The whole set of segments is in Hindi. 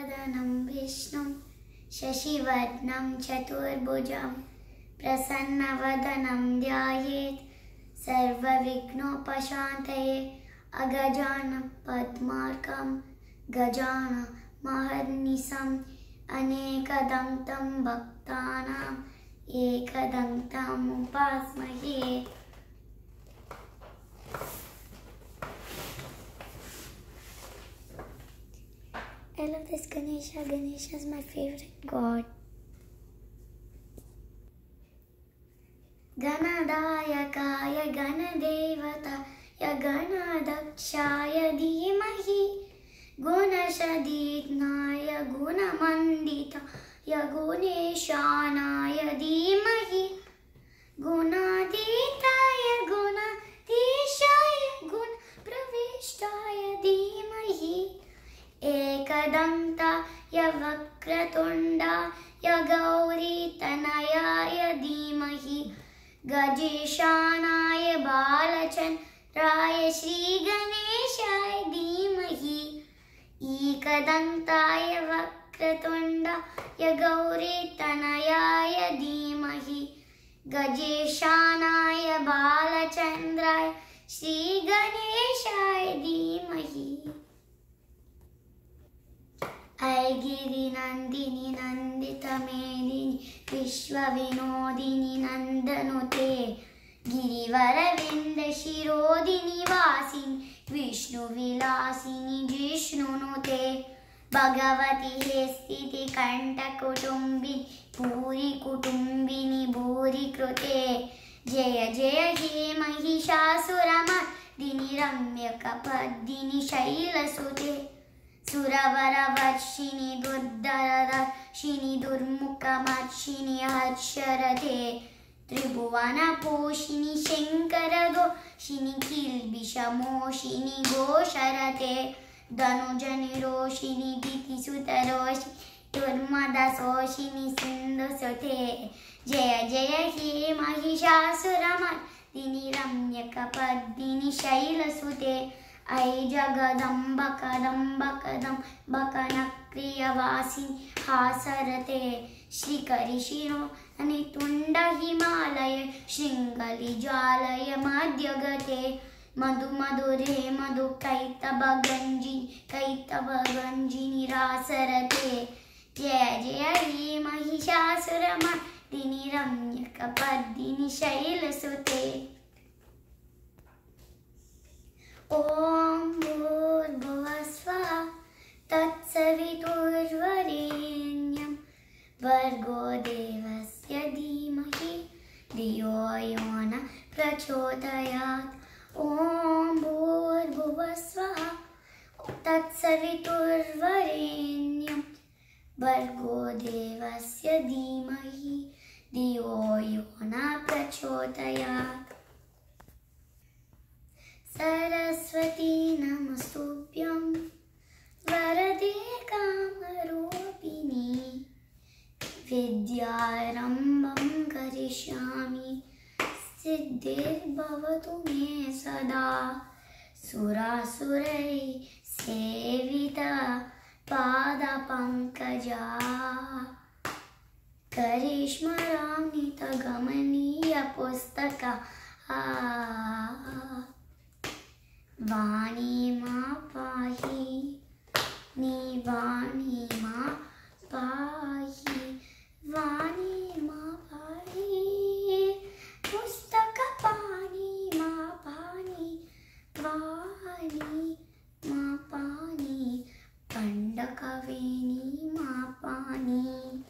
वदनं विष्णुं, शशिवर्णं, चतुर्भुजं, प्रसन्नवदनं ध्यायेत्। सर्वविघ्नोपशान्तये अगजान पद्मार्कं गजान महर्निशम् अनेकदन्तं भक्तानाम् एकदन्तम् उपास्महे Ganesha. Ganesha is my favorite god. गणदायकाय गणदेवताय गणदक्षाय धीमहि गुणशदीज्ञाय गुणमण्डिताय गुणेशानाय धीमहि गुणातीताय गुणाधीशाय गुणप्रविष्टाय धीमहि एकदन्ताय वक्रतुण्डाय गौरीतनयाय धीमहि। गजेशानाय बालचन्द्राय श्रीगणेशाय धीमहि। एकदन्ताय वक्रतुण्डाय गौरीतनयाय धीमहि। गजेशानाय बालचन्द्राय श्रीगणेशाय धीमहि ऐगिरिनन्दिनि नन्दितमेदिनि विश्वविनोदिनि नन्दनुते गिरिवरविन्दशिरोदिनि वासिनि विष्णुविलासिनि जिष्णुनुते भगवति हे स्थितिकण्ठकुटुम्बिनि भूरिकुटुम्बिनि भूरिकृते जय जय हे महिषासुरमर्दिनि रम्यकपद्दिनि शैलसुते सुरवरवर्षिणि दुर्धरदर्शिनि दुर्मुखमर्षिणि हर्षरथे। त्रिभुवनपोषिणि शङ्करदोषिणि किल्बिषमोषिणि घोषरथे। धनुजनिरोषिणि दितिसुतरोषि दुर्मदशोषिणि सिन्धुसुते जय जय हे महिषासुरमर्दिनि रम्यकपर्दिनि शैलसुते ऐ जगदम्ब कदम्ब कदम्ब कनक्रियवासिनि हासरते। श्रीकरिशिरो हिमालय शृङ्गलिज्वालय मध्यगते मधु मधुरे मधु कैतव गञ्जि कैतव गञ्जिनि रासरते जय जय हे महिषासुरमर्दिनि रम्यकपर्दिनि शैलसुते ॐ भूर्भुवस्वः तत्सवितुर्वरेण्यं। भर्गो देवस्य धीमहि धियो यो न प्रचोदयात्। ॐ भूर्भुवस्वः तत्सवितुर्वरेण्यं। भर्गो देवस्य धीमहि धियो यो न प्रचोदयात् विद्यारम्भं करिष्यामि। सिद्धिर्भवतु मे सदा। सुरासुरै सेविता पादपङ्कजा। करिष्मराम्नितगमनीयपुस्तका वाणी मा पाहि नी वाणी मा पाहि वाणी मा पाहि पुस्तकपाणि मा पाणि वाणी मा पाणि खण्डकवेणी मा पाणि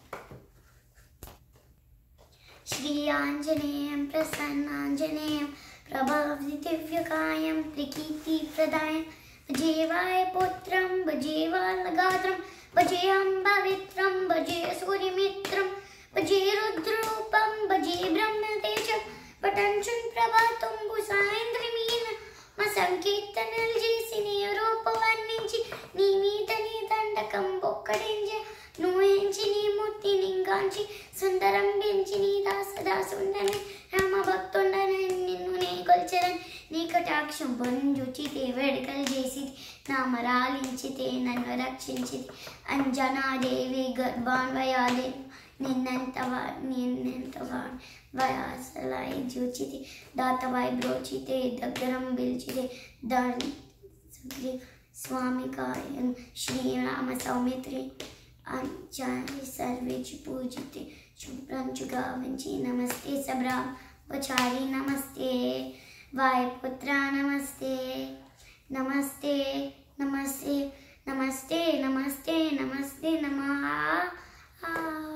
श्री आञ्जनेयं प्रसन्नाञ्जनेयं प्रभवति दिव्यकायं प्रकीर्तिप्रदायं भजेवाय पुत्रं भजे बालगात्रं भजे अम्बवित्रं भजे सूर्यमित्रं भजे रुद्ररूपं भजे ब्रह्मतेजं पटञ्चुन् ప్రభాతుంబుసాయంద్రమీన మా సంకీర్తనలు చేసి నీ రూపం వర్ణించి నీ మీద నీ దండకం బొక్కడించ నువ్వేంచి నీ మూర్తి నింగాంచి సుందరం పెంచి నీ దాసదాసుండని రామ భక్తుండనని నిన్ను నే కొల్చరని. నీ కటాక్షం పొందుచితే వేడుకలు చేసి నా మరాలించితే నన్ను రక్షించి అంజనాదేవి గర్భాన్వయాలే నిన్నంతవా నిన్నెంతవా వయాసలాయి జూచితే. దాతవాయి బ్రోచితే దగ్గరం పిలిచితే దాని సుగ్రీ స్వామికాయన్ శ్రీరామ సౌమిత్రి आचार्य सर्वे पूजित। शुभ्रम जुगावञ्चि नमस्ते सब्रम पचारी नमस्ते। वायुपुत्रा नमस्ते। नमस्ते नमस्ते नमस्ते नमस्ते नमस्ते नमः।